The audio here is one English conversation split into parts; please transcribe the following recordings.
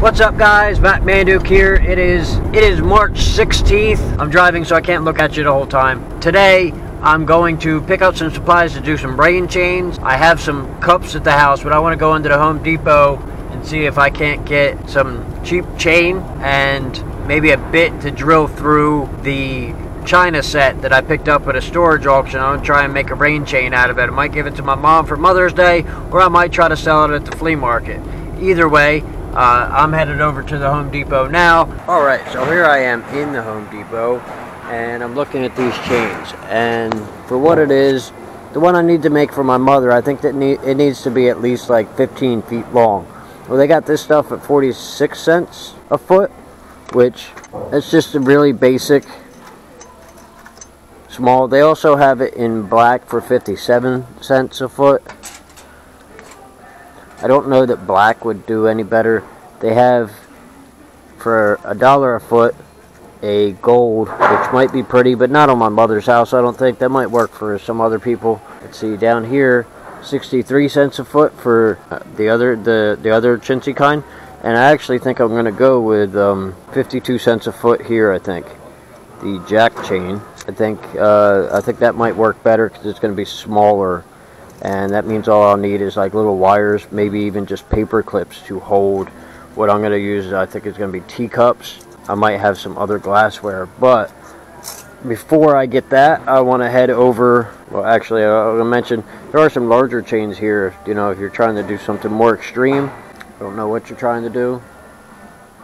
What's up guys, Matt Manduke here. It is it is March 16th. I'm driving so I can't look at you the whole time. Today I'm going to pick up some supplies to do some rain chains. I have some cups at the house, but I want to go into the Home Depot and see if I can't get some cheap chain and maybe a bit to drill through the China set that I picked up at a storage auction. I'm going to try and make a rain chain out of it. I might give it to my mom for Mother's Day or I might try to sell it at the flea market. Either way, uh, I'm headed over to the Home Depot now. All right, so here I am in the Home Depot, and I'm looking at these chains. And for what it is, the one I need to make for my mother, I think that it needs to be at least like 15 feet long. Well, they got this stuff at 46 cents a foot, which it's just a really basic small. They also have it in black for 57 cents a foot. I don't know that black would do any better. They have for a dollar a foot a gold, which might be pretty, but not on my mother's house. I don't think that might work for some other people. Let's see down here, 63 cents a foot for uh, the other the the other chintzy kind, and I actually think I'm going to go with um, 52 cents a foot here. I think the jack chain. I think uh, I think that might work better because it's going to be smaller and that means all I'll need is like little wires maybe even just paper clips to hold what I'm going to use. I think it's going to be teacups. I might have some other glassware but before I get that I want to head over well actually I'll mention there are some larger chains here you know if you're trying to do something more extreme. Don't know what you're trying to do.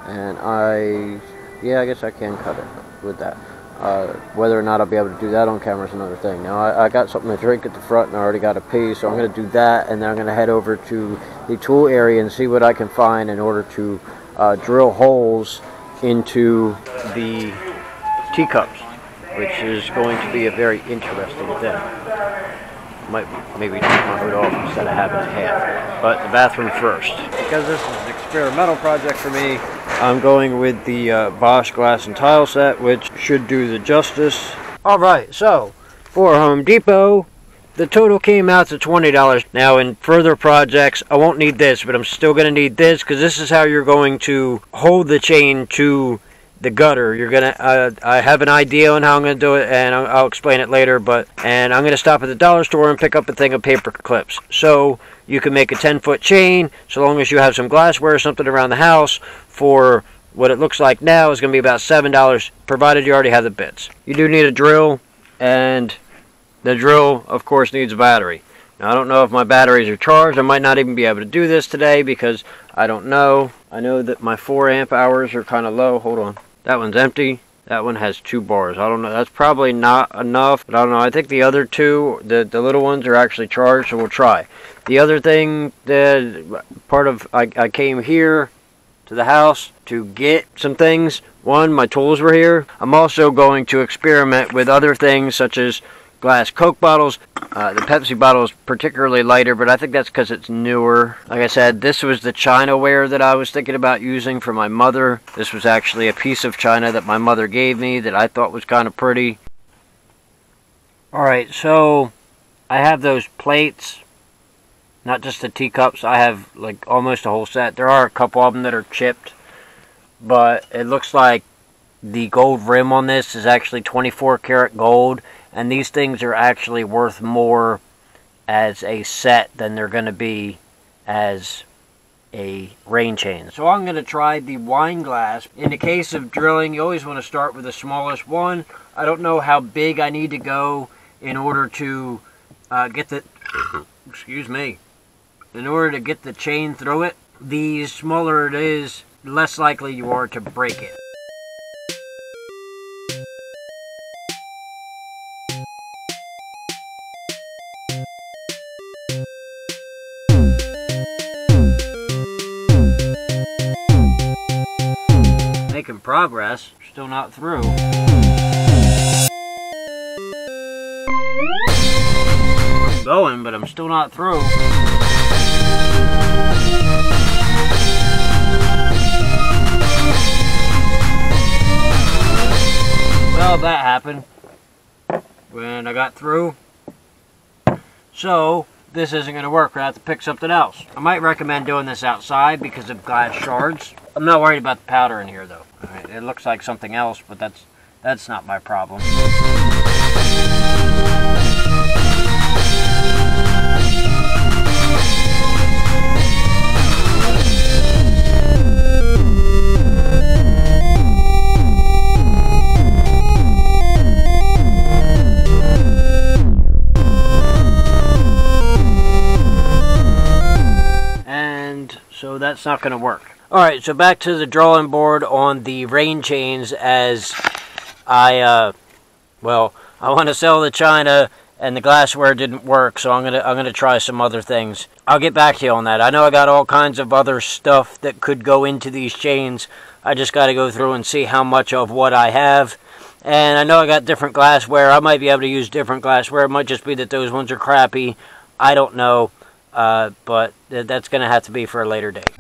And I yeah I guess I can cut it with that uh, whether or not I'll be able to do that on camera is another thing. Now, I, I, got something to drink at the front and I already got a pee, so I'm going to do that, and then I'm going to head over to the tool area and see what I can find in order to uh, drill holes into the teacups, which is going to be a very interesting thing. Might maybe take my hood off instead of having it half. But the bathroom first. Because this is an experimental project for me, I'm going with the uh, Bosch glass and tile set, which should do the justice. Alright, so for Home Depot, the total came out to $20. Now in further projects, I won't need this, but I'm still going to need this because this is how you're going to hold the chain to the gutter. You're gonna. Uh, I have an idea on how I'm gonna do it, and I'll, I'll, explain it later. But and I'm gonna stop at the dollar store and pick up a thing of paper clips. So you can make a 10 foot chain, so long as you have some glassware or something around the house. For what it looks like now is gonna be about seven dollars, provided you already have the bits. You do need a drill, and the drill, of course, needs a battery. Now, I don't know if my batteries are charged. I might not even be able to do this today because I don't know. I know that my 4 amp hours are kind of low. Hold on. That one's empty. That one has two bars. I don't know. That's probably not enough. But I don't know. I think the other two, the, the little ones, are actually charged, so we'll try. The other thing, that part of, I, I came here to the house to get some things. One, my tools were here. I'm also going to experiment with other things such as glass Coke bottles. Uh, the Pepsi bottle is particularly lighter, but I think that's because it's newer. Like I said, this was the Chinaware that I was thinking about using for my mother. This was actually a piece of china that my mother gave me that I thought was kind of pretty. Alright, so I have those plates. Not just the teacups. I have like almost a whole set. There are a couple of them that are chipped. But it looks like the gold rim on this is actually 24 karat gold and these things are actually worth more as a set than they're going to be as a rain chain. So I'm going to try the wine glass. In the case of drilling, you always want to start with the smallest one. I don't know how big I need to go in order to uh, get the, excuse me, in order to get the chain through it. The smaller it is, less likely you are to break it. making progress. Still not through. I'm going, but I'm still not through. Well, that happened when I got through. So, this isn't going to work. I have to pick something else. I might recommend doing this outside because of glass shards. I'm not worried about the powder in here though. It looks like something else, but that's that's not my problem. That's not going to work. Alright, so back to the drawing board on the rain chains as I, uh, well, I want to sell the china and the glassware didn't work, so I'm gonna I'm gonna try some other things. I'll get back to you on that. I know I got all kinds of other stuff that could go into these chains. I just got to go through and see how much of what I have. And I know I got different glassware. I might be able to use different glassware. It might just be that those ones are crappy. I don't know. Uh, but th- that's going to have to be for a later date.